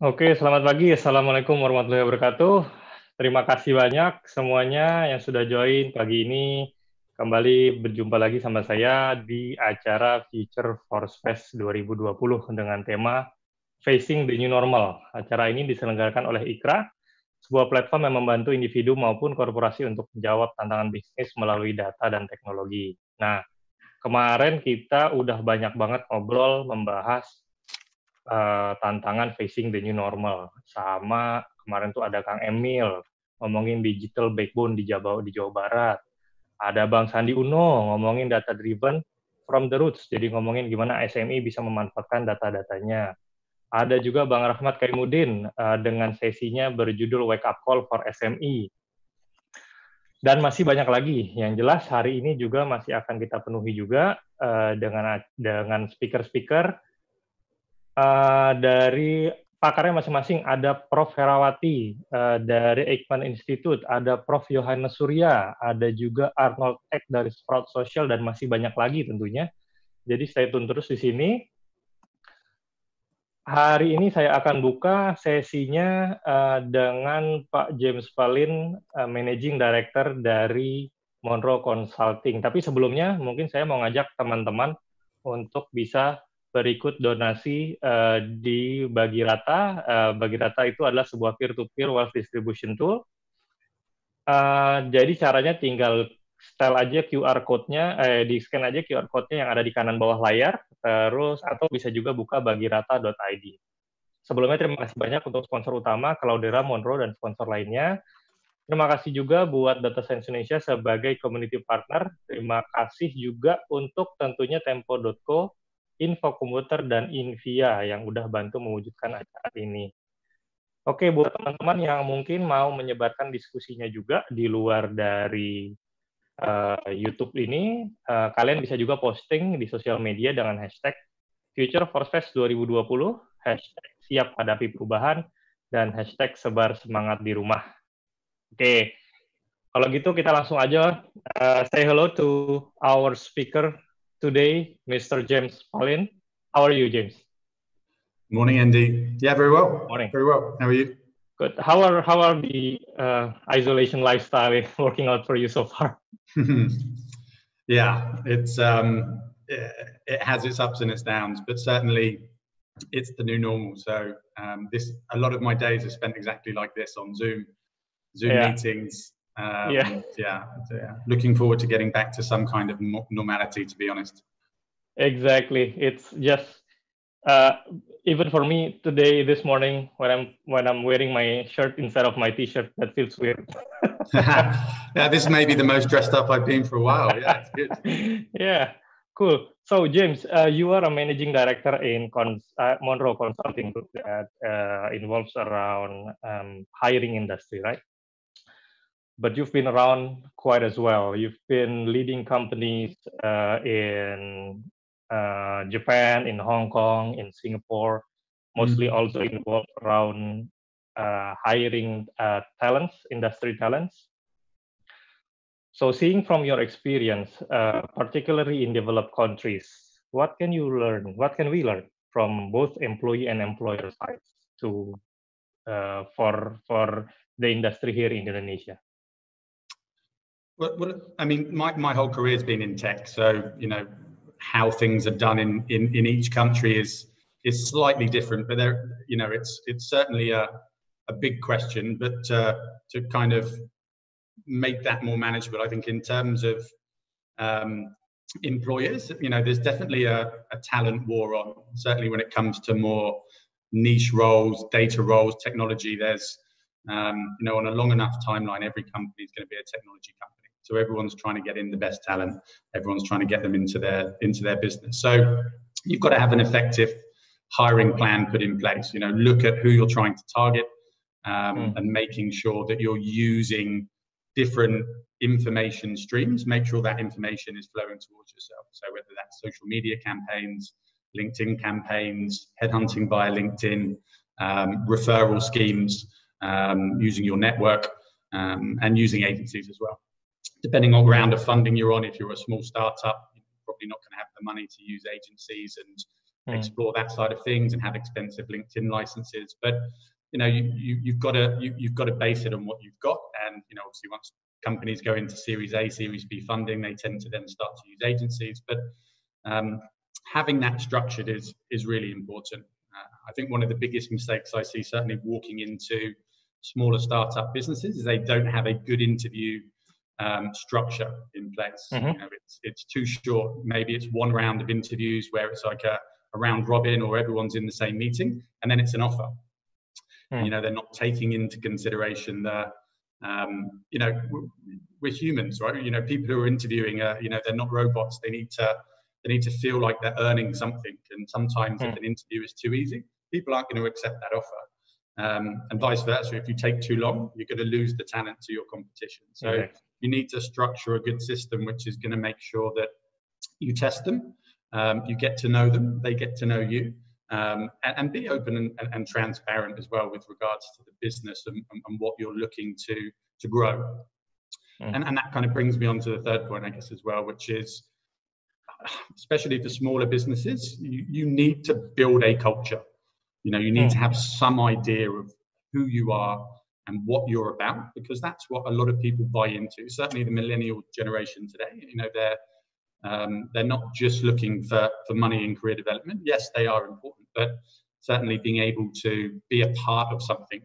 Oke, selamat pagi. Assalamualaikum warahmatullahi wabarakatuh. Terima kasih banyak semuanya yang sudah join pagi ini. Kembali berjumpa lagi sama saya di acara Future Force Fest 2020 dengan tema Facing the New Normal. Acara ini diselenggarakan oleh IKRA, sebuah platform yang membantu individu maupun korporasi untuk menjawab tantangan bisnis melalui data dan teknologi. Nah, kemarin kita udah banyak banget ngobrol membahas uh, tantangan facing the new normal. Sama kemarin tuh ada Kang Emil ngomongin digital backbone di Jawa di Jawa Barat. Ada Bang Sandi Uno ngomongin data driven from the roots. Jadi ngomongin gimana SME bisa memanfaatkan data-datanya. Ada juga Bang Rahmat Kaimudin uh, dengan sesinya berjudul Wake Up Call for SME. Dan masih banyak lagi. Yang jelas hari ini juga masih akan kita penuhi juga uh, dengan dengan speaker-speaker uh, dari pakarnya masing-masing ada Prof. Herawati uh, dari Eijkman Institute, ada Prof. Yohanes Surya, ada juga Arnold Eck dari Sprout Social, dan masih banyak lagi tentunya. Jadi stay tune terus di sini. Hari ini saya akan buka sesinya uh, dengan Pak James Palin, uh, Managing Director dari Monroe Consulting. Tapi sebelumnya mungkin saya mau ngajak teman-teman untuk bisa berikut donasi uh, di Bagi Rata. Uh, Bagi Rata itu adalah sebuah peer-to-peer wealth distribution tool. Uh, jadi caranya tinggal setel aja QR code-nya, eh, di scan aja QR code-nya yang ada di kanan bawah layar, terus atau bisa juga buka bagirata.id. Sebelumnya terima kasih banyak untuk sponsor utama Cloudera, Monroe, dan sponsor lainnya. Terima kasih juga buat Data Science Indonesia sebagai community partner. Terima kasih juga untuk tentunya Tempo.co Info Komputer dan Invia yang udah bantu mewujudkan acara ini. Oke, buat teman-teman yang mungkin mau menyebarkan diskusinya juga di luar dari uh, YouTube ini, uh, kalian bisa juga posting di sosial media dengan hashtag Future for Fest 2020, hashtag siap hadapi perubahan, dan hashtag sebar semangat di rumah. Oke, kalau gitu kita langsung aja uh, say hello to our speaker today, Mr. James Paulin. How are you, James? Morning, Andy. Yeah, very well. Morning. Very well. How are you? Good. How are how are the uh, isolation lifestyle working out for you so far? yeah, it's um, it, it, has its ups and its downs, but certainly it's the new normal. So um, this a lot of my days are spent exactly like this on Zoom, Zoom yeah. meetings, um, yeah. yeah. yeah, Looking forward to getting back to some kind of normality, to be honest. Exactly. It's just uh, even for me today, this morning, when I'm when I'm wearing my shirt instead of my t-shirt, that feels weird. yeah, this may be the most dressed up I've been for a while. Yeah, it's good. yeah, cool. So James, uh, you are a managing director in Cons uh, Monroe Consulting Group that uh, involves around um, hiring industry, right? But you've been around quite as well. You've been leading companies uh, in uh, Japan, in Hong Kong, in Singapore, mostly mm-hmm. also involved around uh, hiring uh, talents, industry talents. So, seeing from your experience, uh, particularly in developed countries, what can you learn? What can we learn from both employee and employer sides to uh, for for the industry here in Indonesia? Well, well, I mean, my, my whole career has been in tech, so you know how things are done in, in, in each country is is slightly different, but there, you know, it's it's certainly a a big question. But uh, to kind of make that more manageable, I think in terms of um, employers, you know, there's definitely a, a talent war on. Certainly when it comes to more niche roles, data roles, technology. There's um, you know, on a long enough timeline, every company is going to be a technology company. So everyone's trying to get in the best talent. Everyone's trying to get them into their into their business. So you've got to have an effective hiring plan put in place. You know, look at who you're trying to target um, mm. and making sure that you're using different information streams. Make sure that information is flowing towards yourself. So whether that's social media campaigns, LinkedIn campaigns, headhunting via LinkedIn, um, referral schemes, um, using your network, um, and using agencies as well depending on round of funding you're on, if you're a small startup, you're probably not going to have the money to use agencies and mm. explore that side of things and have expensive LinkedIn licenses. But you know, you, you have got to you, you've got to base it on what you've got, and you know, obviously once companies go into Series A, Series B funding, they tend to then start to use agencies. But um, having that structured is is really important. Uh, I think one of the biggest mistakes I see, certainly walking into smaller startup businesses, is they don't have a good interview um, structure in place. Mm-hmm. You know, it's it's too short. Maybe it's one round of interviews where it's like a, a round robin, or everyone's in the same meeting, and then it's an offer. Mm. You know, they're not taking into consideration the um, you know, we're humans, right? You know, people who are interviewing, uh, you know, they're not robots. They need to they need to feel like they're earning something. And sometimes, mm. if an interview is too easy, people aren't going to accept that offer. Um, and vice versa. If you take too long, you're going to lose the talent to your competition. So okay. You need to structure a good system, which is going to make sure that you test them, um, you get to know them, they get to know you, um, and, and, be open and, and, and, transparent as well with regards to the business and, and what you're looking to to grow. Mm. And, and that kind of brings me on to the third point, I guess, as well, which is especially for smaller businesses, you, you need to build a culture. You know, you need mm. to have some idea of who you are and what you're about, because that's what a lot of people buy into. Certainly, the millennial generation today, you know, they're um, they're not just looking for, for money and career development. Yes, they are important, but certainly being able to be a part of something,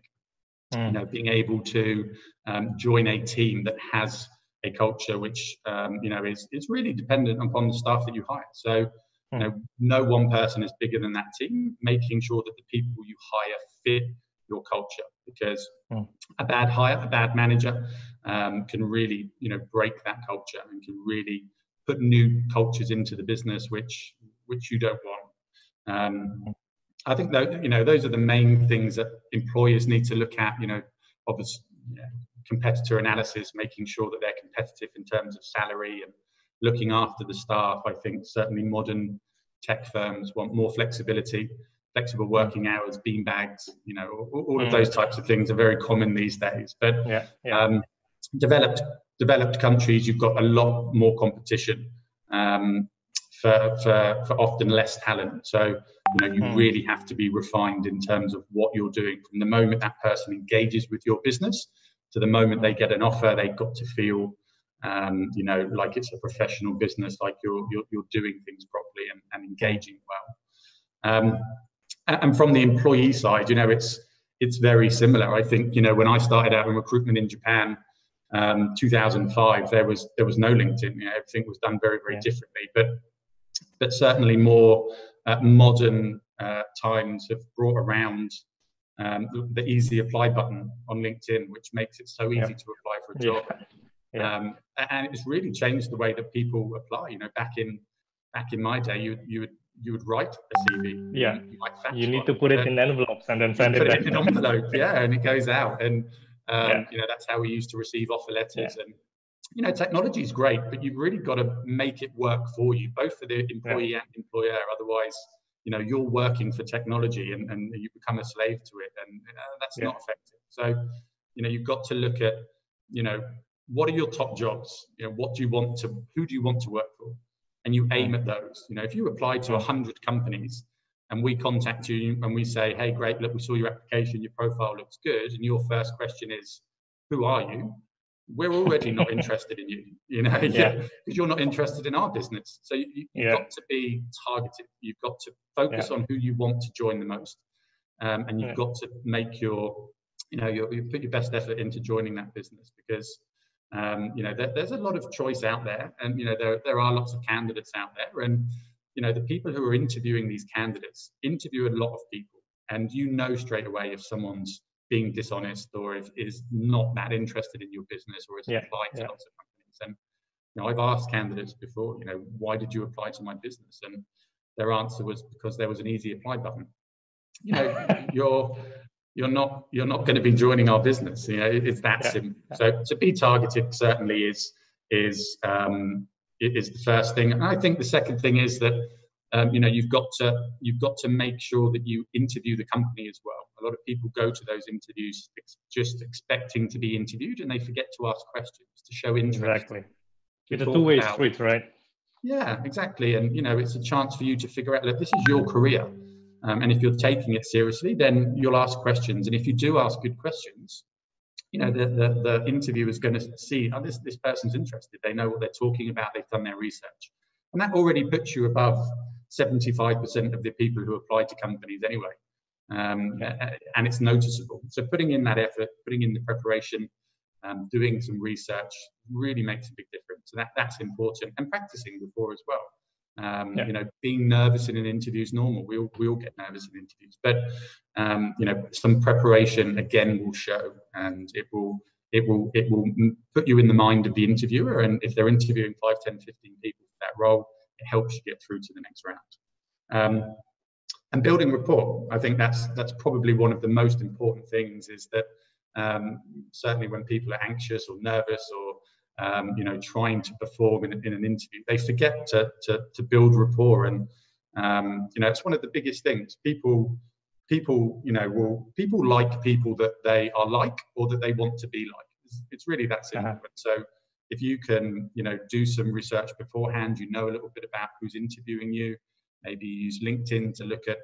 mm. you know, being able to um, join a team that has a culture which um, you know is is really dependent upon the staff that you hire. So you know, no one person is bigger than that team. Making sure that the people you hire fit your culture, because mm. a bad hire, a bad manager, um, can really you know break that culture and can really put new cultures into the business which which you don't want. Um, I think that you know those are the main things that employers need to look at. You know, obviously, yeah, competitor analysis, making sure that they're competitive in terms of salary and looking after the staff. I think certainly modern tech firms want more flexibility, flexible working hours, bean bags, you know, all, all of mm. those types of things are very common these days. But yeah, yeah. Um, developed developed countries, you've got a lot more competition um, for, for, for often less talent. So you know you mm. really have to be refined in terms of what you're doing from the moment that person engages with your business to the moment they get an offer, they've got to feel, um, you know, like it's a professional business, like you're you're, you're doing things properly and, and engaging well. Um, and from the employee side, you know, it's it's very similar. I think you know when I started out in recruitment in Japan, um, 2005, there was there was no LinkedIn. You know, everything was done very very yeah. differently, but but certainly more uh, modern uh, times have brought around um, the, the, easy apply button on LinkedIn, which makes it so easy yeah. to apply for a job. Yeah. Yeah. Um, and it's really changed the way that people apply. You know, back in back in my day, you you would you would write a CV. Yeah. You, you need to put it in envelopes and then send it. Put it in an envelope, yeah, and it goes out. And um, yeah. you know that's how we used to receive offer letters. Yeah. And you know, technology is great, but you've really got to make it work for you, both for the employee and employer. Otherwise, you know you're working for technology and, and you become a slave to it and uh, that's yeah. not effective so you know you've got to look at you know what are your top jobs you know what do you want to who do you want to work for and you aim at those you know if you apply to 100 companies and we contact you and we say hey great look we saw your application your profile looks good and your first question is who are you we're already not interested in you, you know, yeah, because you're not interested in our business. So you, have yeah. got to be targeted. You've got to focus yeah. on who you want to join the most, um, and you've yeah. got to make your, you know, your, you put your best effort into joining that business because, um, you know, there, there's a lot of choice out there, and you know, there there are lots of candidates out there, and you know, the people who are interviewing these candidates interview a lot of people, and you know straight away if someone's being dishonest or if is not that interested in your business or is yeah, applied to yeah. lots of companies. And you know, I've asked candidates before, you know, why did you apply to my business? And their answer was because there was an easy apply button. You know, you're you're not you're not going to be joining our business. You know, it's that yeah. simple. So to be targeted certainly is is um, is the first thing. And I think the second thing is that um, you know you've got to you've got to make sure that you interview the company as well a lot of people go to those interviews just expecting to be interviewed and they forget to ask questions to show interest exactly it's a two-way street right Yeah, exactly. And you know, it's a chance for you to figure out, look, this is your career. Um, and if you're taking it seriously, then you'll ask questions. And if you do ask good questions, you know, the, the, the interviewer is going to see, oh, this, this person's interested. They know what they're talking about. They've done their research. And that already puts you above 75% of the people who apply to companies anyway. Um, and it's noticeable. So putting in that effort, putting in the preparation, um, doing some research really makes a big difference. So that, that's important. And practicing before as well. Um, yeah. You know, being nervous in an interview is normal. We all, we all get nervous in interviews, but um, you know, some preparation again will show, and it will it will it will put you in the mind of the interviewer. And if they're interviewing 5, 10, 15 people for that role, it helps you get through to the next round. Um, and building rapport, I think that's that's probably one of the most important things. Is that um, certainly when people are anxious or nervous or um, you know, trying to perform in, in, an interview. They forget to, to, to build rapport. And, um, you know, it's one of the biggest things. People, people, you know, will, people like people that they are like or that they want to be like. It's, it's really that simple. Uh-huh. So if you can, you know, do some research beforehand, you know a little bit about who's interviewing you, maybe use LinkedIn to look at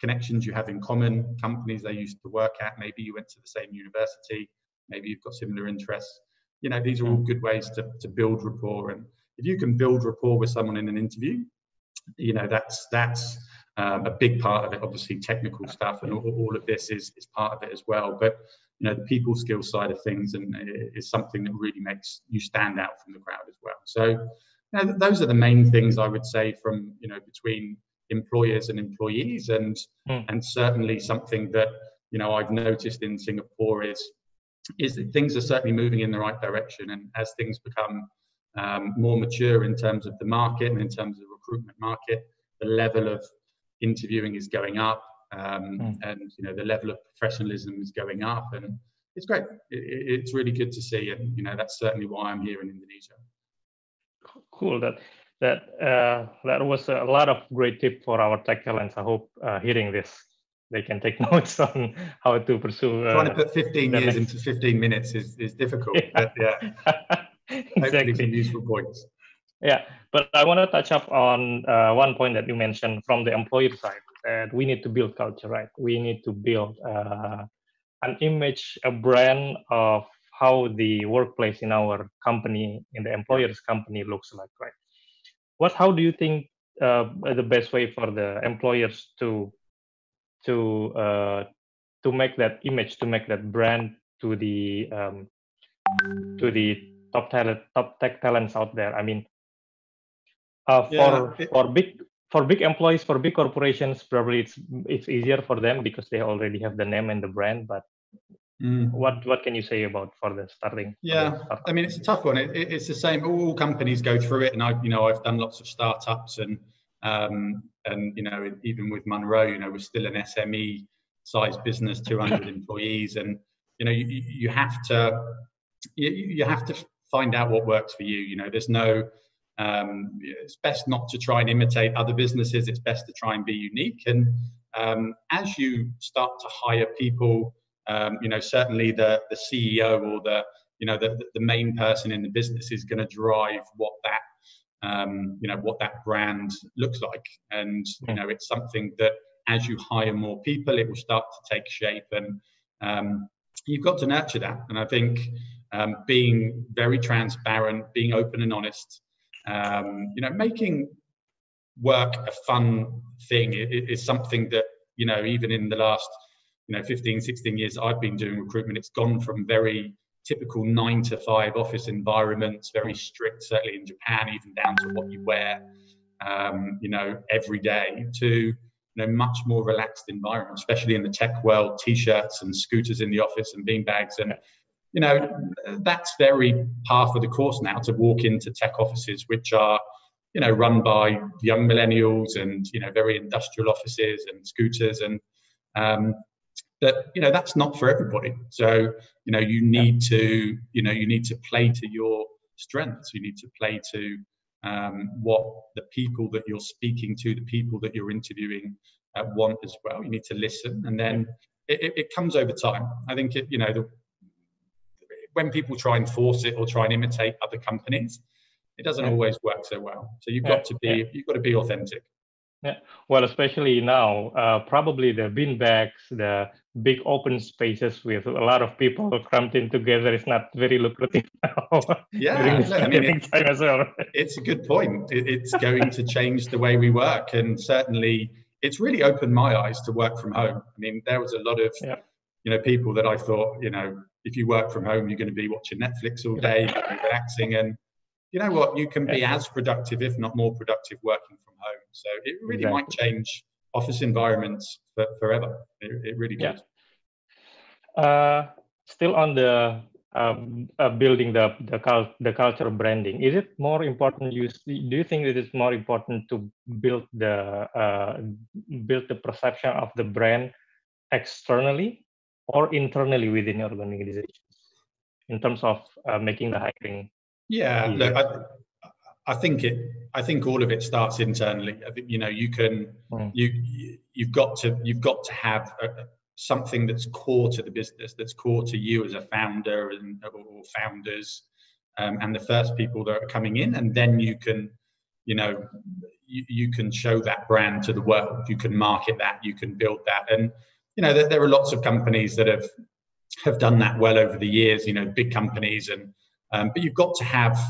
connections you have in common, companies they used to work at, maybe you went to the same university, maybe you've got similar interests you know, these are all hmm. good ways to, to build rapport. And if you can build rapport with someone in an interview, you know, that's that's um, a big part of it. Obviously, technical stuff and all, all, of this is, is part of it as well. But you know, the people skill side of things and is something that really makes you stand out from the crowd as well. So, you know, those are the main things I would say from you know between employers and employees, and mm. and certainly something that you know I've noticed in Singapore is is that things are certainly moving in the right direction. And as things become um, more mature in terms of the market and in terms of the recruitment market, the level of interviewing is going up, um, mm. and you know the level of professionalism is going up, and it's great. It, it's really good to see, and you know that's certainly why I'm here in Indonesia. Cool. That that uh, that was a lot of great tip for our tech talents. I hope uh, hearing this they can take notes on how to pursue. Uh, Trying to put 15 years next... into 15 minutes is, is difficult. Yeah. But yeah, exactly. some useful points. Yeah, but I want to touch up on uh, one point that you mentioned from the employer side that we need to build culture, right? We need to build uh, an image, a brand of how the workplace in our company, in the employer's company, looks like, right? What? How do you think uh, the best way for the employers to to uh, to make that image, to make that brand to the um, to the top talent, top tech talents out there. I mean, uh, for yeah, for big for big employees, for big corporations, probably it's it's easier for them because they already have the name and the brand. But mm. what what can you say about for the starting? Yeah, the I mean it's a tough one. It, it, it's the same. All companies go through it, and I you know I've done lots of startups and um, and you know, even with Monroe, you know, we're still an SME sized business, 200 employees, and you know, you, you have to you, you have to find out what works for you. You know, there's no um, it's best not to try and imitate other businesses. It's best to try and be unique. And um, as you start to hire people, um, you know, certainly the the CEO or the you know the the main person in the business is going to drive what that um, you know what that brand looks like. And you know it's something that as you hire more people it will start to take shape. And um, you've got to nurture that. And i think um, being very transparent being open and honest um, you know making work a fun thing is something that you know even in the last you know 15 16 years i've been doing recruitment it's gone from very typical nine to five office environments, very strict, certainly in Japan, even down to what you wear, um, you know, every day, to you know much more relaxed environment, especially in the tech world, t-shirts and scooters in the office and beanbags. And you know that's very par for the course now to walk into tech offices which are you know run by young millennials and you know very industrial offices and scooters and um, that you know that's not for everybody. So you know you need to you know you need to play to your strengths. You need to play to um, what the people that you're speaking to the people that you're interviewing uh, want as well. You need to listen and then it, it comes over time. I think it, you know the, when people try and force it or try and imitate other companies it doesn't always work so well. So you've got to be you've got to be authentic. Yeah, well, especially now, uh, probably the bin bags, the big open spaces with a lot of people cramped in together is not very lucrative now. Yeah, no, I mean, it, as well. it's a good point. It, it's going to change the way we work, and certainly, it's really opened my eyes to work from home. I mean, there was a lot of, yeah. you know, people that I thought, you know, if you work from home, you're going to be watching Netflix all day, relaxing, and you know what, you can be as productive, if not more productive, working from home. So it really exactly. might change office environments for, forever. It, it really does. Yeah. Uh, still on the um, uh, building the the, cult, the culture branding, is it more important? You do you think it is more important to build the uh, build the perception of the brand externally or internally within your organization in terms of uh, making the hiring? Yeah, look, I, I think it. I think all of it starts internally. I think you know you can mm. you you've got to you've got to have a, something that's core to the business, that's core to you as a founder and or founders, um, and the first people that are coming in, and then you can you know you, you can show that brand to the world. You can market that. You can build that, and you know there, there are lots of companies that have have done that well over the years. You know, big companies and um, but you've got to have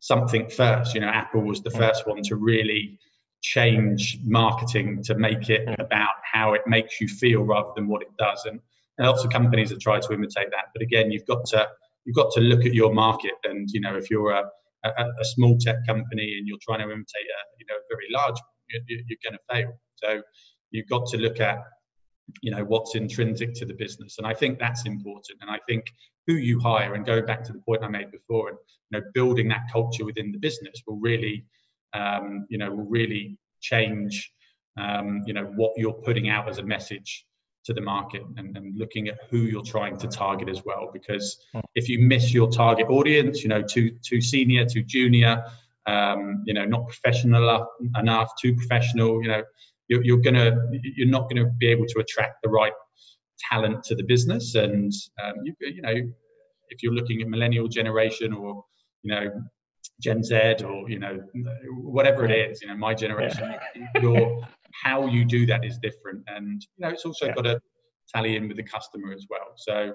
something first. You know, Apple was the first one to really change marketing to make it about how it makes you feel rather than what it does. And, and lots of companies have tried to imitate that. But again, you've got to you've got to look at your market. And you know, if you're a, a, a small tech company and you're trying to imitate a you know a very large, you're, you're going to fail. So you've got to look at you know what's intrinsic to the business and i think that's important and i think who you hire and going back to the point i made before and you know building that culture within the business will really um, you know will really change um, you know what you're putting out as a message to the market and, and, looking at who you're trying to target as well because hmm. if you miss your target audience you know too too senior too junior um, you know not professional enough too professional you know you're, you're gonna you're not going to be able to attract the right talent to the business and um, you, you know if you're looking at millennial generation or you know gen z or you know whatever it is you know my generation yeah. your how you do that is different and you know it's also yeah. got to tally in with the customer as well so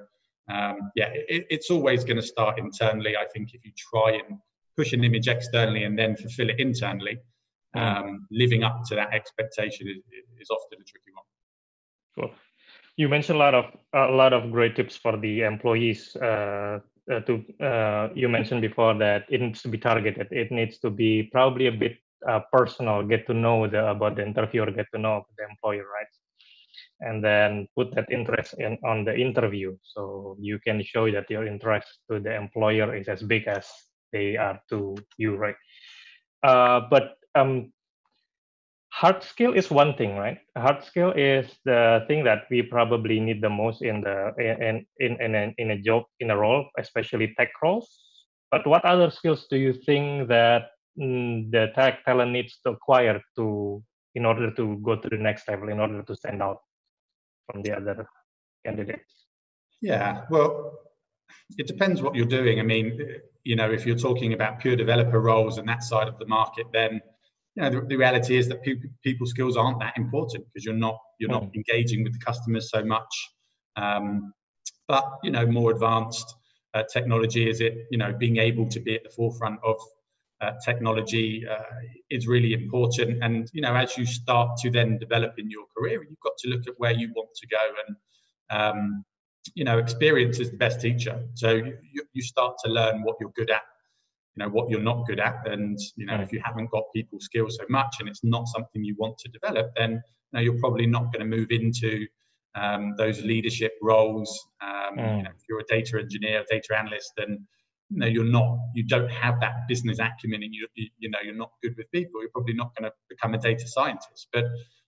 um, yeah it, it's always going to start internally i think if you try and push an image externally and then fulfill it internally um, living up to that expectation is, is often a tricky one. Cool. You mentioned a lot of a lot of great tips for the employees. Uh, uh, to uh, you mentioned before that it needs to be targeted. It needs to be probably a bit uh, personal. Get to know the, about the interviewer. Get to know the employer, right? And then put that interest in on the interview, so you can show that your interest to the employer is as big as they are to you, right? Uh, but um, hard skill is one thing, right? Hard skill is the thing that we probably need the most in the in in in a, in a job in a role, especially tech roles. But what other skills do you think that mm, the tech talent needs to acquire to in order to go to the next level, in order to stand out from the other candidates? Yeah, well, it depends what you're doing. I mean, you know, if you're talking about pure developer roles and that side of the market, then you know, the, the reality is that people, people skills aren't that important because you're not you're not mm. engaging with the customers so much. Um, but you know, more advanced uh, technology is it you know being able to be at the forefront of uh, technology uh, is really important. And you know, as you start to then develop in your career, you've got to look at where you want to go. And um, you know, experience is the best teacher. So you, you start to learn what you're good at you know what you're not good at. And you know if you haven't got people skills so much and it's not something you want to develop then you know, you're probably not going to move into um, those leadership roles. Um, mm. you know, if you're a data engineer data analyst then you know you're not you don't have that business acumen and you you know you're not good with people. You're probably not going to become a data scientist. But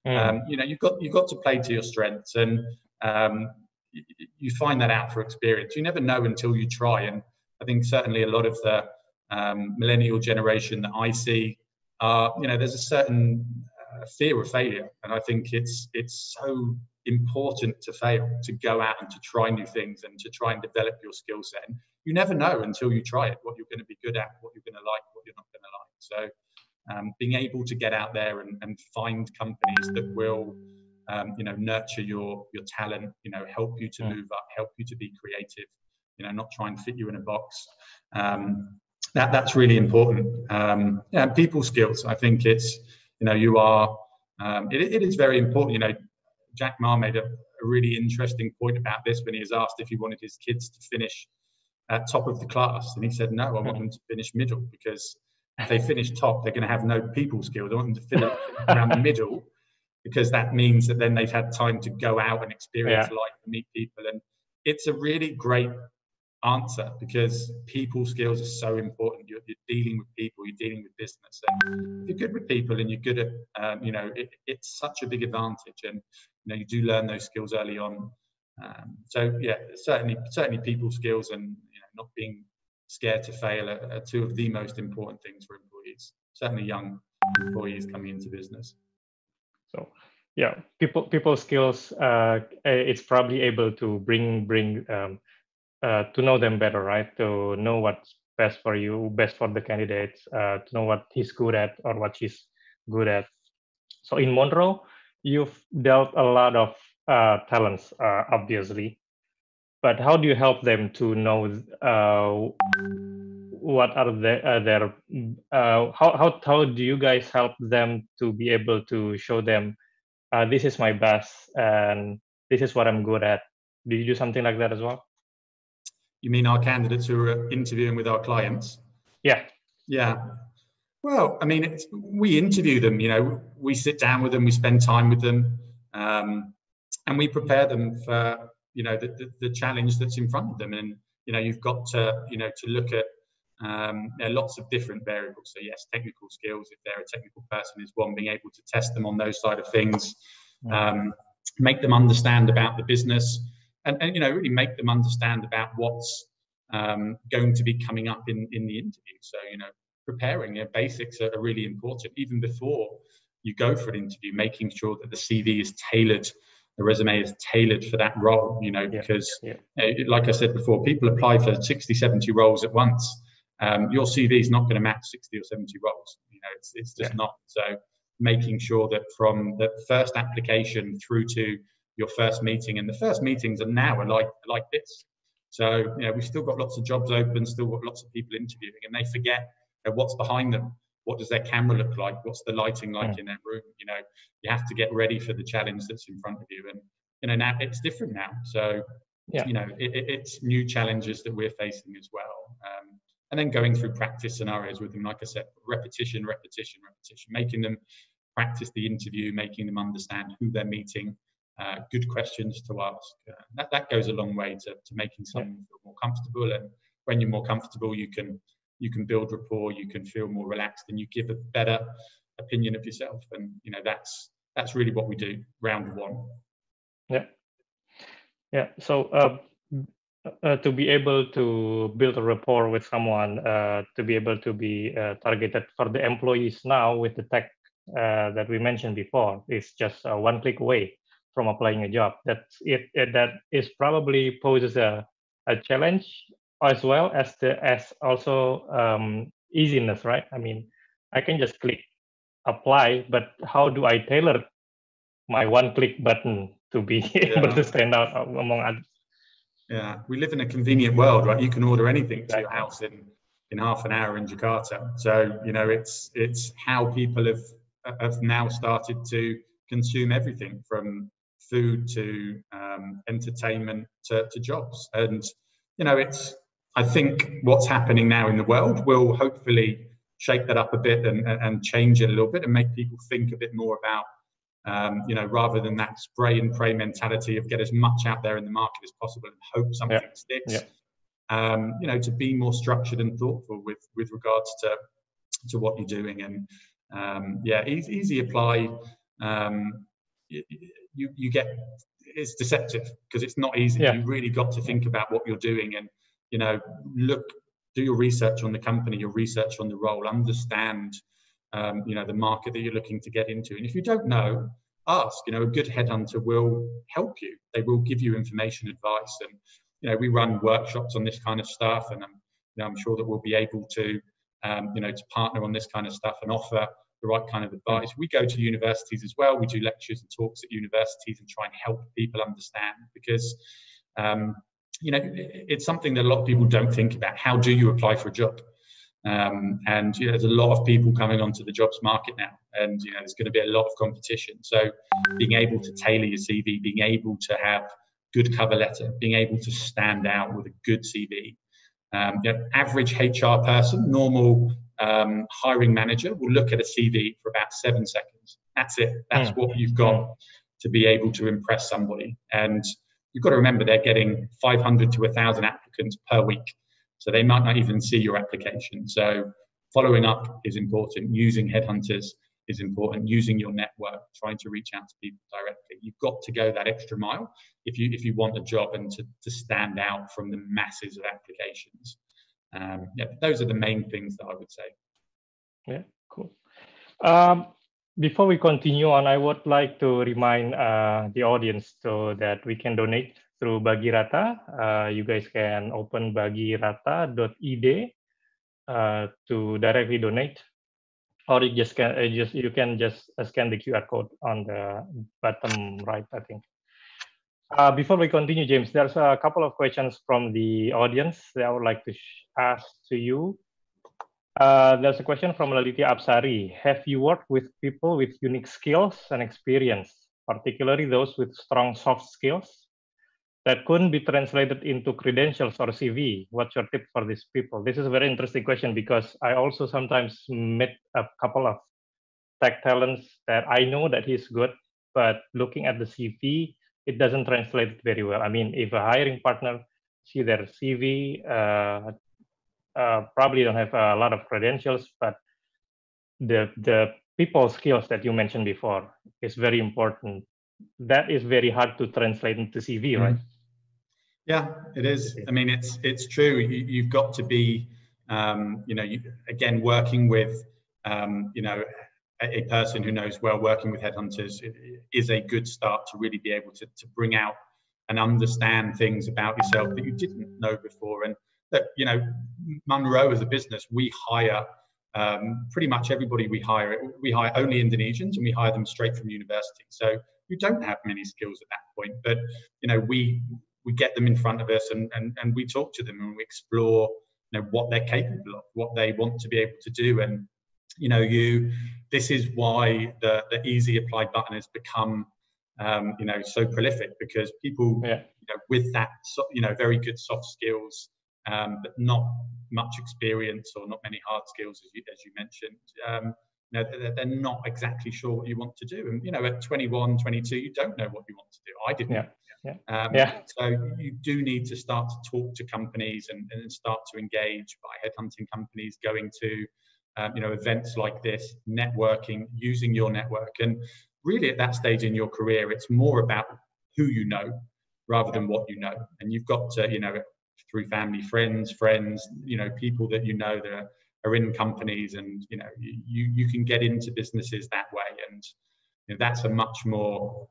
mm. um, you know you've got you've got to play to your strengths and um, you, you find that out for experience. You never know until you try. And I think certainly a lot of the um, millennial generation that I see, uh, you know, there's a certain uh, fear of failure, and I think it's it's so important to fail, to go out and to try new things and to try and develop your skill set. And you never know until you try it what you're going to be good at, what you're going to like, what you're not going to like. So, um, being able to get out there and, and find companies that will, um, you know, nurture your your talent, you know, help you to move up, help you to be creative, you know, not try and fit you in a box. Um, that that's really important. Um, yeah, people skills. I think it's you know you are. Um, it, it is very important. You know, Jack Ma made a, a, really interesting point about this when he was asked if he wanted his kids to finish at top of the class, and he said, "No, I want them to finish middle because if they finish top, they're going to have no people skills. I want them to finish around the middle." Because that means that then they've had time to go out and experience yeah. life and meet people. And it's a really great answer because people skills are so important. You're, you're, dealing with people, you're dealing with business, and if you're good with people and you're good at, um, you know, it, it's such a big advantage, and you know, you do learn those skills early on. Um, so yeah, certainly, certainly, people skills and you know, not being scared to fail are, are two of the most important things for employees. Certainly, young employees coming into business. So yeah people people skills uh, it's probably able to bring bring um, uh, to know them better, right? To know what's best for you, best for the candidates, uh, to know what he's good at or what she's good at. So in Monroe, you've dealt a lot of uh, talents, uh, obviously, but how do you help them to know uh, what are the, uh, their how, how how do you guys help them to be able to show them this is my best and this is what I'm good at? Do you do something like that as well? You mean our candidates who are interviewing with our clients? Yeah. Yeah. Well, I mean, it's, we interview them. You know, we sit down with them, we spend time with them, um, and we prepare them for you know the, the, the, challenge that's in front of them. And you know, you've got to you know to look at um, there are lots of different variables. So yes, technical skills. If they're a technical person, is one. Being able to test them on those side of things, um, make them understand about the business and, and you know really make them understand about what's um, going to be coming up in in the interview. So you know preparing you know, basics are, are really important even before you go for an interview, making sure that the CV is tailored the resume is tailored for that role you know yeah, because yeah. like i said before people apply for 60 70 roles at once um, your cv is not going to match 60 or 70 roles you know it's, it's just yeah. not so making sure that from the first application through to your first meeting. And the first meetings are now are like like this. So you know we've still got lots of jobs open, still got lots of people interviewing, and they forget you know, what's behind them. What does their camera look like? What's the lighting like yeah. in their room? You know, you have to get ready for the challenge that's in front of you. And you know now it's different now. So yeah. you know it, it, it's new challenges that we're facing as well. Um, and then going through practice scenarios with them, like I said, repetition, repetition, repetition, making them practice the interview, making them understand who they're meeting, uh, good questions to ask. Uh, that, that goes a long way to, to making someone feel more comfortable. And when you're more comfortable, you can you can build rapport, you can feel more relaxed, and you give a better opinion of yourself. And you know that's that's really what we do. Round one. Yeah, yeah. So. Uh, uh, to be able to build a rapport with someone, uh, to be able to be uh, targeted for the employees now with the tech uh, that we mentioned before, is just one click away from applying a job. That's it, it that is probably poses a, a challenge as well as the as also um, easiness, right? I mean, I can just click apply, but how do I tailor my one-click button to be yeah. able to stand out among others? Yeah, we live in a convenient world, right? You can order anything to your house in in half an hour in Jakarta. So you know, it's it's how people have have now started to consume everything from food to um, entertainment to, to jobs. And, you know, it's, I think what's happening now in the world will hopefully shake that up a bit and, and change it a little bit and make people think a bit more about, um, you know, rather than that spray and pray mentality of get as much out there in the market as possible and hope something yeah. sticks. Yeah. Um, you know, to be more structured and thoughtful with with regards to to what you're doing and um, yeah, easy, easy apply. Um, you you get it's deceptive because it's not easy. Yeah. You really got to think about what you're doing and you know look do your research on the company, your research on the role, understand um, you know the market that you're looking to get into. And if you don't know, ask. You know, a good headhunter will help you. They will give you information, advice, and you know, we run workshops on this kind of stuff, and I'm, you know, I'm sure that we'll be able to, um, you know, to partner on this kind of stuff and offer the right kind of advice. We go to universities as well. We do lectures and talks at universities and try and help people understand because, um, you know, it's something that a lot of people don't think about. How do you apply for a job? Um, and you know, there's a lot of people coming onto the jobs market now, and you know, there's going to be a lot of competition. So, being able to tailor your CV, being able to have good cover letter, being able to stand out with a good CV. Um, you know, average HR person, normal um, hiring manager will look at a CV for about seven seconds. That's it. That's mm. what you've got to be able to impress somebody. And you've got to remember they're getting 500 to 1,000 applicants per week. So they might not even see your application. So following up is important. Using headhunters is important. Using your network, trying to reach out to people directly. You've got to go that extra mile if you if you want a job and to, to stand out from the masses of applications. Um, yeah, those are the main things that I would say. Yeah, cool. Um, before we continue on, I would like to remind uh, the audience so that we can donate through Bagirata. Uh, you guys can open bagirata.id uh, to directly donate, or you just can uh, just you can just scan the QR code on the bottom right, I think. Uh, before we continue, James, there's a couple of questions from the audience that I would like to ask to you. Uh, there's a question from Lalitya Absari. Have you worked with people with unique skills and experience, particularly those with strong soft skills that couldn't be translated into credentials or CV? What's your tip for these people? This is a very interesting question because I also sometimes meet a couple of tech talents that I know that he's good, but looking at the CV, it doesn't translate very well. I mean, if a hiring partner see their CV, uh, uh, probably don't have a lot of credentials, but the the people skills that you mentioned before is very important. That is very hard to translate into CV, mm-hmm. right? Yeah, it is. I mean, it's it's true. You, have got to be, um, you know, you, again working with, um, you know, a person who knows well working with headhunters is a good start to really be able to, to bring out and understand things about yourself that you didn't know before. And that, you know, Monroe as a business, we hire um, pretty much everybody we hire. We hire only Indonesians and we hire them straight from university. So you don't have many skills at that point, but, you know, we, we get them in front of us and, and, and we talk to them and we explore, you know, what they're capable of, what they want to be able to do. And, you know, you this is why the, the easy apply button has become um, you know so prolific because people yeah. you know, with that you know very good soft skills um, but not much experience or not many hard skills as you, as you mentioned um, you know, they're, they're, not exactly sure what you want to do and you know at 21 22 you don't know what you want to do i didn't yeah. Yeah. Um, yeah. So you do need to start to talk to companies and, and start to engage by headhunting companies, going to um, you know, events like this, networking, using your network. And really at that stage in your career, it's more about who you know rather than what you know. And you've got to, you know, through family, friends, friends, you know, people that you know that are, in companies and, you know, you, you can get into businesses that way. And you know, that's a much more,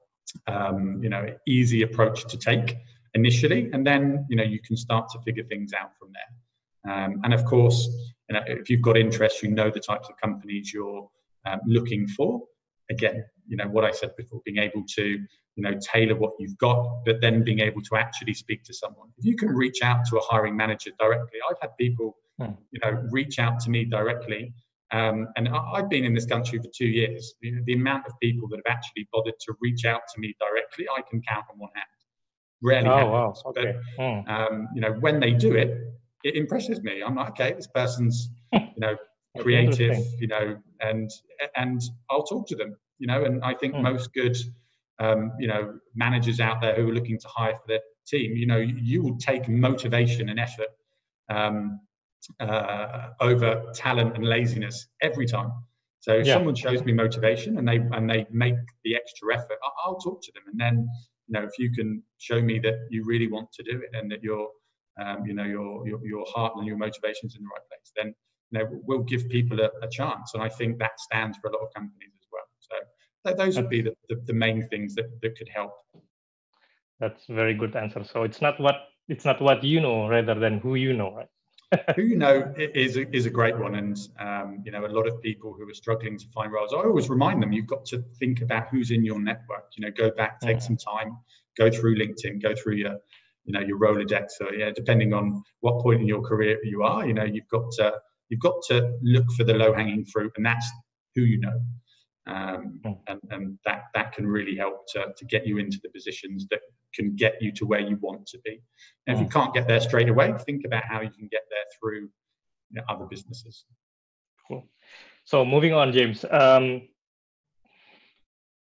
um, you know, easy approach to take initially. And then, you know, you can start to figure things out from there. Um, and of course, you know, if you've got interest, you know the types of companies you're um, looking for. Again, you know what I said before, being able to you know tailor what you've got, but then being able to actually speak to someone. If you can reach out to a hiring manager directly, I've had people hmm. you know reach out to me directly. Um, and I've been in this country for two years. The, the amount of people that have actually bothered to reach out to me directly, I can count on one hand. Rarely oh, happens. Wow. Okay. But, hmm. um, you know, when they do it, it impresses me. I'm like, okay, this person's, you know, creative, you know, and and I'll talk to them, you know, and I think mm. most good, um, you know, managers out there who are looking to hire for their team, you know, you will take motivation and effort um, uh, over talent and laziness every time. So if yeah. someone shows me motivation and they and they make the extra effort, I'll talk to them, and then you know if you can show me that you really want to do it and that you're um, you know, your, your, your heart and your motivations in the right place, then you know, we'll give people a, a, chance. And I think that stands for a lot of companies as well. So those would be the, the, the main things that, that could help. That's a very good answer. So it's not what it's not what you know rather than who you know, right? who you know is a, is a great one, and um, you know a lot of people who are struggling to find roles. I always remind them you've got to think about who's in your network. You know, go back, take some time, go through LinkedIn, go through your you know your Rolodex. So yeah, depending on what point in your career you are, you know you've got to you've got to look for the low hanging fruit, and that's who you know. Um, hmm. and, and that that can really help to, to get you into the positions that can get you to where you want to be. And if you hmm. can't get there straight away, think about how you can get there through you know, other businesses. Cool. So moving on, James. Um,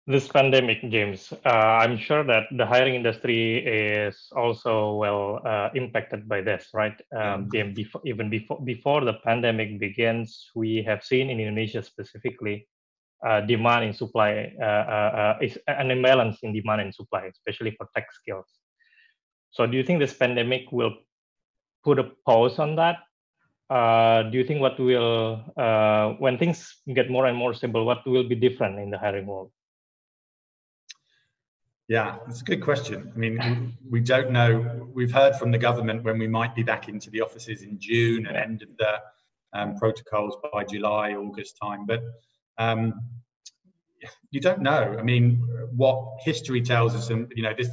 this pandemic, James, uh, I'm sure that the hiring industry is also well uh, impacted by this, right? Um, before, even before before the pandemic begins, we have seen in Indonesia specifically uh, demand in supply uh, uh, uh, is an imbalance in demand and supply, especially for tech skills. So, do you think this pandemic will put a pause on that? Uh, do you think what will, uh, when things get more and more stable, what will be different in the hiring world? Yeah, it's a good question. I mean, we don't know. We've heard from the government when we might be back into the offices in June and end of the um, protocols by July, August time. But um, you don't know. I mean, what history tells us, and you know, this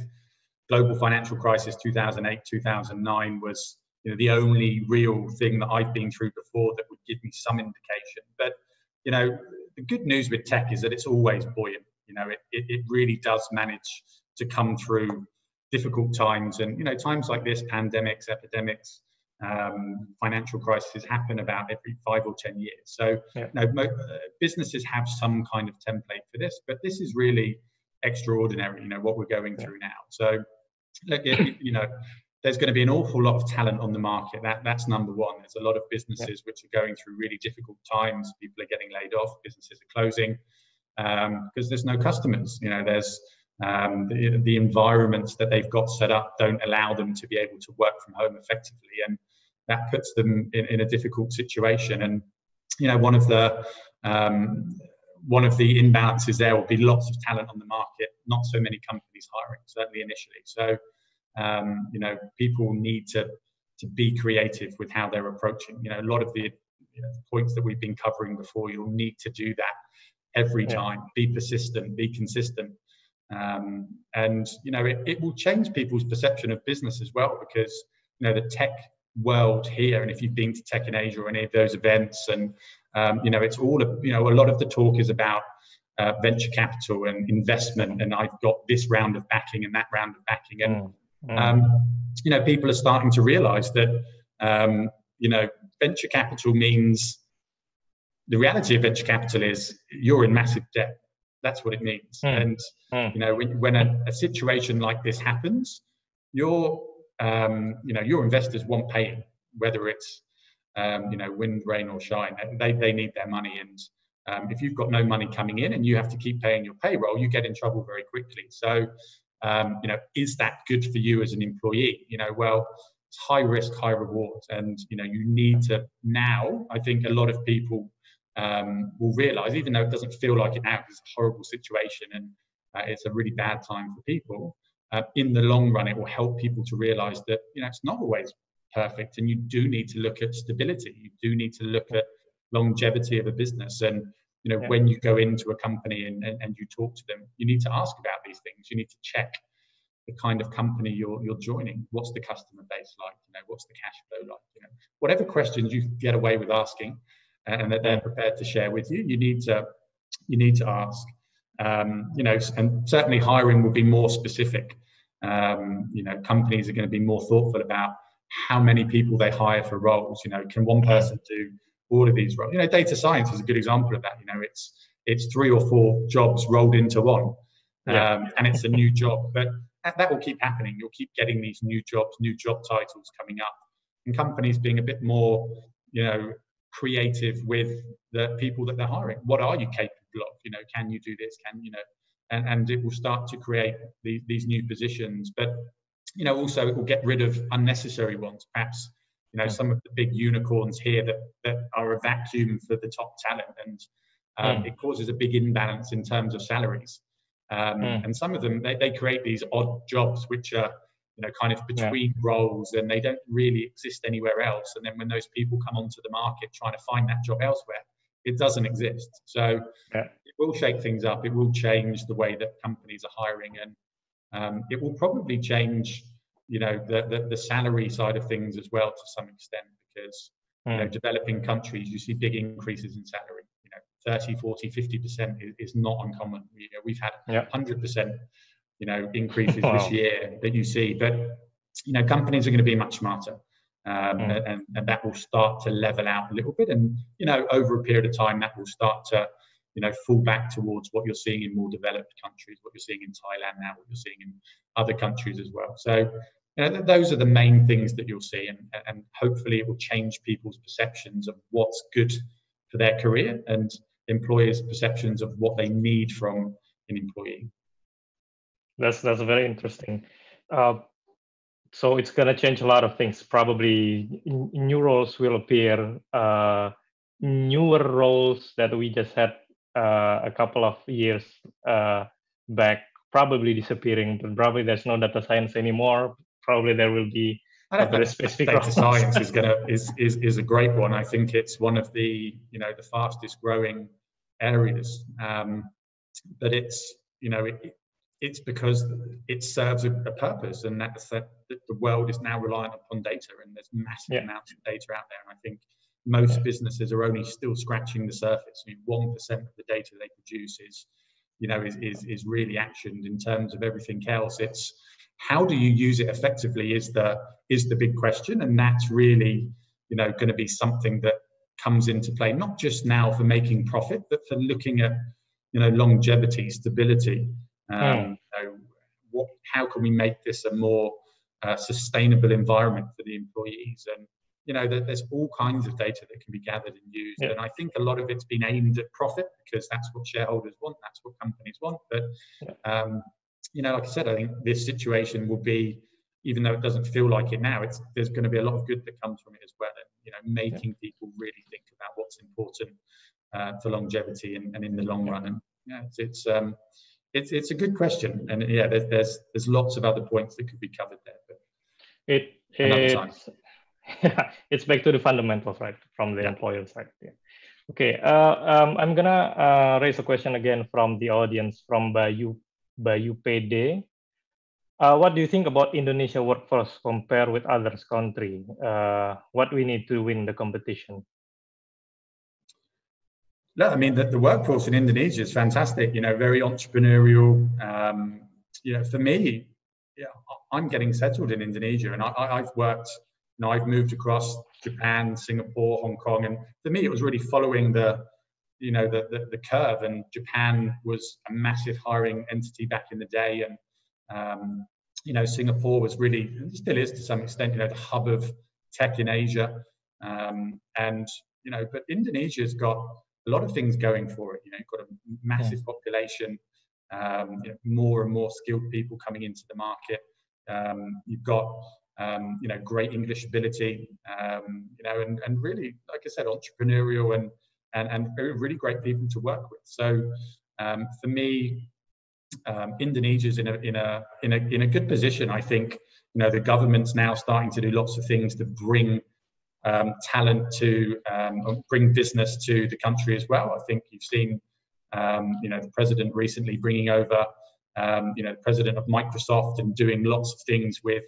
global financial crisis, 2008, 2009, was you know the only real thing that I've been through before that would give me some indication. But you know, the good news with tech is that it's always buoyant. You know, it, it, it really does manage to come through difficult times, and you know, times like this, pandemics, epidemics, um, financial crises happen about every five or ten years. So, yeah. you know, mo- uh, businesses have some kind of template for this, but this is really extraordinary. You know what we're going yeah. through now. So, look, you know, there's going to be an awful lot of talent on the market. That that's number one. There's a lot of businesses yeah. which are going through really difficult times. People are getting laid off. Businesses are closing because um, there's no customers. You know, there's um, the, the environments that they've got set up don't allow them to be able to work from home effectively, and that puts them in, in a difficult situation. And you know, one of the um, one of the imbalances there will be lots of talent on the market, not so many companies hiring, certainly initially. So, um, you know, people need to to be creative with how they're approaching. You know, a lot of the you know, points that we've been covering before, you'll need to do that every yeah. time. Be persistent, be consistent. Um, and you know it, it will change people's perception of business as well because you know the tech world here and if you've been to tech in asia or any of those events and um, you know it's all you know a lot of the talk is about uh, venture capital and investment and i've got this round of backing and that round of backing and mm, mm. um, you know people are starting to realize that um, you know venture capital means the reality of venture capital is you're in massive debt that's what it means. Mm. And mm. you know, when, when a, a, situation like this happens, your um, you know your investors want paying, whether it's um, you know wind, rain, or shine. They they need their money, and um, if you've got no money coming in and you have to keep paying your payroll, you get in trouble very quickly. So um, you know, is that good for you as an employee? You know, well. It's high risk, high reward, and you know you need to now. I think a lot of people um, will realize, even though it doesn't feel like it now, it's a horrible situation and uh, it's a really bad time for people. Uh, in the long run, it will help people to realize that you know it's not always perfect, and you do need to look at stability. You do need to look at longevity of a business, and you know yeah. when you go into a company and, and, and you talk to them, you need to ask about these things. You need to check the kind of company you're you're joining. What's the customer base like? You know, what's the cash flow like? You know, whatever questions you get away with asking, and that they're prepared to share with you, you need to you need to ask. Um, you know, and certainly hiring will be more specific. Um, you know, companies are going to be more thoughtful about how many people they hire for roles. You know, can one person do all of these roles? You know, data science is a good example of that. You know, it's it's three or four jobs rolled into one, yeah. um, and it's a new job. But that will keep happening. You'll keep getting these new jobs, new job titles coming up, and companies being a bit more, you know, creative with the people that they're hiring. What are you capable of? You know, can you do this? Can you know? And, and it will start to create the, these new positions. But you know, also it will get rid of unnecessary ones. Perhaps you know some of the big unicorns here that that are a vacuum for the top talent. And um, mm. it causes a big imbalance in terms of salaries. Um, mm. And some of them, they, they create these odd jobs which are, you know, kind of between yeah. roles and they don't really exist anywhere else. And then when those people come onto the market trying to find that job elsewhere, it doesn't exist. So yeah. it will shake things up. It will change the way that companies are hiring, and um, it will probably change, you know, the, the, the salary side of things as well to some extent because mm. you know, hmm. developing countries you see big increases in salary. You know, 30, 40, 50 percent is, is not uncommon. You know, we've had yeah. 100 percent, you know, increases wow. this year that you see, but you know, companies are going to be much smarter um, mm. and, and that will start to level out a little bit. And you know, over a period of time, that will start to you know fall back towards what you're seeing in more developed countries, what you're seeing in Thailand now, what you're seeing in other countries as well. So. You know, those are the main things that you'll see, and, and hopefully it will change people's perceptions of what's good for their career and employers' perceptions of what they need from an employee. That's that's very interesting. Uh, so it's going to change a lot of things. Probably new roles will appear, uh, newer roles that we just had uh, a couple of years uh, back probably disappearing. But probably there's no data science anymore. Probably there will be a very specific data science is gonna is, is is a great one. I think it's one of the you know the fastest growing areas. Um, but it's you know it, it's because it serves a, a purpose, and that's that, the world is now reliant upon data, and there's massive yeah. amounts of data out there. And I think most businesses are only still scratching the surface. I mean, one percent of the data they produce is, you know, is, is is really actioned. In terms of everything else, it's how do you use it effectively is the is the big question, and that's really, you know, going to be something that comes into play not just now for making profit, but for looking at, you know, longevity, stability um, mm. know, what, how can we make this a more uh, sustainable environment for the employees? And you know, there's all kinds of data that can be gathered and used. Yeah. And I think a lot of it's been aimed at profit because that's what shareholders want, that's what companies want. But um, you know, like I said, I think this situation will be, even though it doesn't feel like it now, it's there's going to be a lot of good that comes from it as well. And you know, making yeah. people really think about what's important uh, for longevity and, and, in the long run. And yeah, it's, it's um, it's it's a good question, and yeah, there's there's, there's lots of other points that could be covered there. But it it's, it's back to the fundamentals, right, from the yeah. employer side. Yeah. Okay, uh, um, I'm gonna uh, raise a question again from the audience from Bayu Bayu PD. Uh, what do you think about Indonesia workforce compared with others country? Uh, what we need to win the competition? No, I mean the, the workforce in Indonesia is fantastic. You know, very entrepreneurial. Um, you know, for me, yeah, I'm getting settled in Indonesia, and I, have worked. You know, I've moved across Japan, Singapore, Hong Kong, and for me, it was really following the, you know, the, the, the curve. And Japan was a massive hiring entity back in the day, and um, you know, Singapore was really, still is to some extent, you know, the hub of tech in Asia. Um, and you know, but Indonesia's got a lot of things going for it. You know, you've got a massive population, um, you know, more and more skilled people coming into the market. Um, you've got um, you know great English ability, um, you know, and, and really, like I said, entrepreneurial and and and really great people to work with. So um, for me, um, Indonesia's in a in a in a in a good position. I think you know the government's now starting to do lots of things to bring um, talent to um, bring business to the country as well. I think you've seen, um, you know, the president recently bringing over, um, you know, the president of Microsoft and doing lots of things with,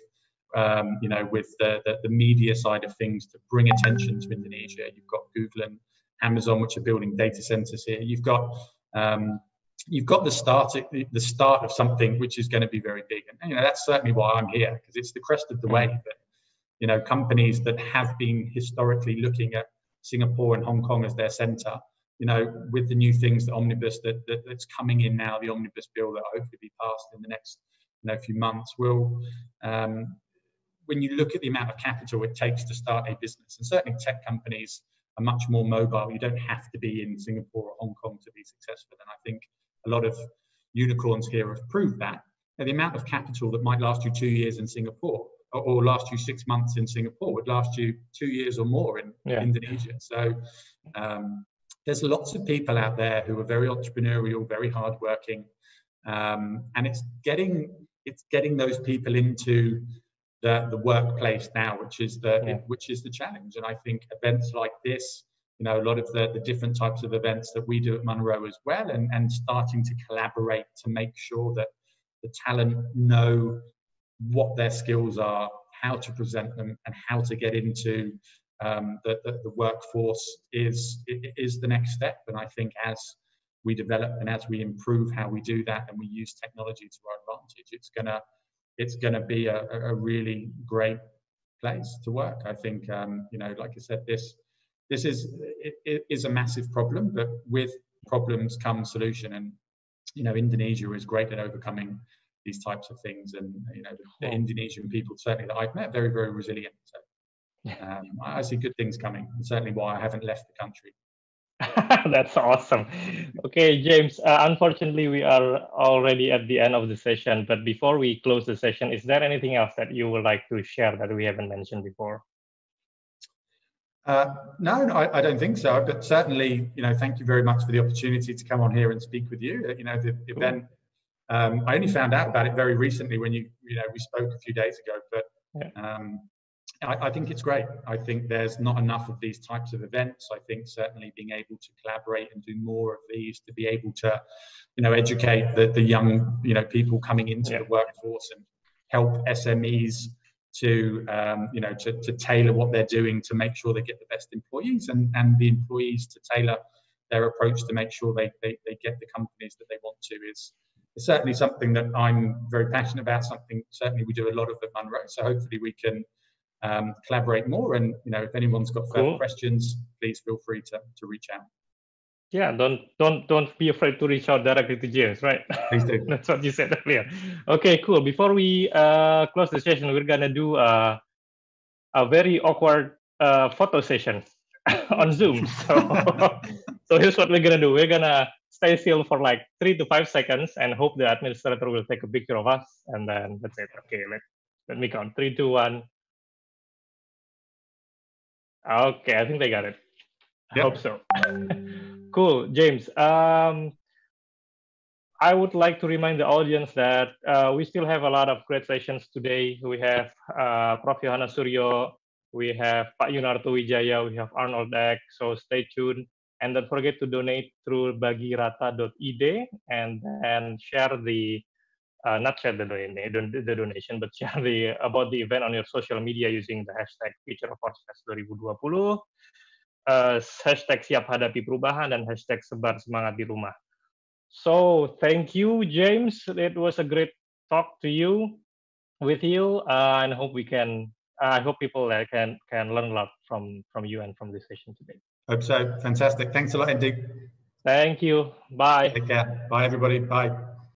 um, you know, with the, the, the, media side of things to bring attention to Indonesia. You've got Google and Amazon, which are building data centers here. You've got um, you've got the start the start of something which is going to be very big, and you know that's certainly why I'm here because it's the crest of the wave you know, companies that have been historically looking at Singapore and Hong Kong as their center, you know, with the new things, the omnibus that, that that's coming in now, the omnibus bill that will hopefully be passed in the next you know few months will. Um, when you look at the amount of capital it takes to start a business, and certainly tech companies are much more mobile. You don't have to be in Singapore or Hong Kong to be successful. And I think a lot of unicorns here have proved that. Now, the amount of capital that might last you two years in Singapore or last you six months in Singapore would last you two years or more in yeah. Indonesia. So um, there's lots of people out there who are very entrepreneurial, very hardworking, um, and it's getting it's getting those people into the, the workplace now, which is the yeah. which is the challenge. And I think events like this, you know, a lot of the, the different types of events that we do at Monroe as well, and, and starting to collaborate to make sure that the talent know what their skills are, how to present them, and how to get into um, the, the, the, workforce is is the next step. And I think as we develop and as we improve how we do that and we use technology to our advantage, it's gonna it's gonna be a, a really great place to work. I think um, you know, like I said, this this is it, it is a massive problem, but with problems come solution. And you know, Indonesia is great at overcoming these types of things. And you know, the, the Indonesian people certainly that I've met very very resilient. So um, I see good things coming, and certainly why I haven't left the country. That's awesome. Okay, James, uh, unfortunately, we are already at the end of the session. But before we close the session, is there anything else that you would like to share that we haven't mentioned before? Uh, no, no I, I, don't think so. But certainly, you know, thank you very much for the opportunity to come on here and speak with you. You know, the, event. Um, I only found out about it very recently when you, you know, we spoke a few days ago. But yeah. um, I, I, think it's great. I think there's not enough of these types of events. I think certainly being able to collaborate and do more of these to be able to, you know, educate the, the young, you know, people coming into yeah. the workforce and help SMEs to, um, you know, to, to tailor what they're doing to make sure they get the best employees and, and the employees to tailor their approach to make sure they, they, they get the companies that they want to is, is certainly something that I'm very passionate about, something certainly we do a lot of at Monroe. So hopefully we can um, collaborate more. And you know, if anyone's got further cool. questions, please feel free to, to reach out. Yeah, don't don't don't be afraid to reach out directly to James, right? Please do. That's what you said earlier. Okay, cool. Before we uh, close the session, we're gonna do a a very awkward uh, photo session on Zoom. So, so here's what we're gonna do. We're gonna stay still for like three to five seconds and hope the administrator will take a picture of us, and then that's it. Okay, let let me count. Three, two, one. Okay, I think they got it. Yep. I hope so. cool, James. Um, I would like to remind the audience that uh, we still have a lot of great sessions today. We have uh, Prof. Yohanes Surya, we have Pak Yunarto Wijaya, we have Arnold Eck. So stay tuned. And don't forget to donate through bagirata.id and then share the uh, not share the, the donation, but share the about the event on your social media using the hashtag Future of Fest 2020, uh, hashtag siap hadapi perubahan, dan hashtag sebar semangat di rumah. So thank you, James. It was a great talk to you, with you, uh, and hope we can. I hope people uh, can can learn a lot from from you and from this session today. Hope so. Fantastic. Thanks a lot, Andy. Thank you. Bye. Take care. Bye, everybody. Bye.